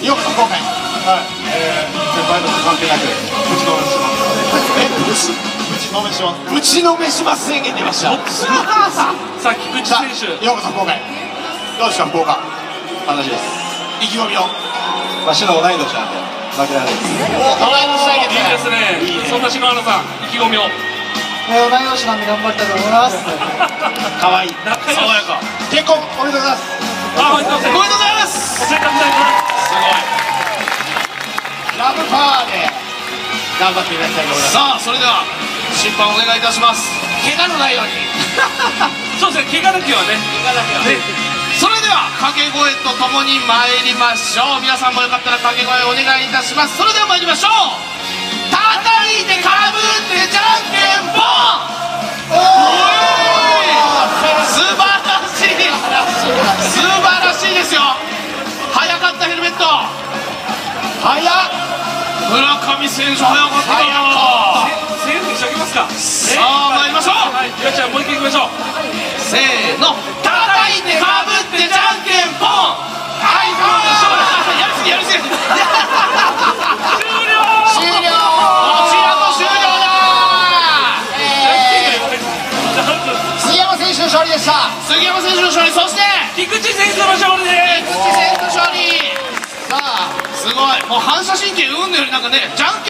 ようこそ今回はい、えー、先輩と関係なく打ちのめします。えぶち打ちのめします。ぶちのめします宣言出ました。さあ菊池選手。ようこそ今回どうですか福岡？話です。意気込みを。まあ死の同い年なんで負けられないです。おトライブ対決。いいですね。そんな篠原さん意気込みを。同い年なんで頑張りたいと思います。かわい。い仲良し。爽やか。結婚おめでとうございます。あおめでとうラブパワーで頑張っていただきたいと思います。さあそれでは審判お願いいたします。怪我のないように。そうですね怪我だけはね。怪我だけはね。それでは掛け声とともに参りましょう。皆さんもよかったら掛け声お願いいたします。それでは参りましょう。叩いてかぶってじゃんけんぽん。素晴らしい。素晴らしいですよ。早かったヘルメット。早っ村上選手早かった。早かったせーのにしておきますかさあ参りましょう。はいよっしゃもう一回いきましょうせーの叩いてかぶってじゃんけんぽん。はいやりすぎやりすぎ終了。終了。こちらも終了。だ、杉山選手の勝利でした。杉山選手の勝利そして菊池選手の勝利です菊池選手の勝利さあすごい。もう反射神経うんぬよりなんかねじゃんけん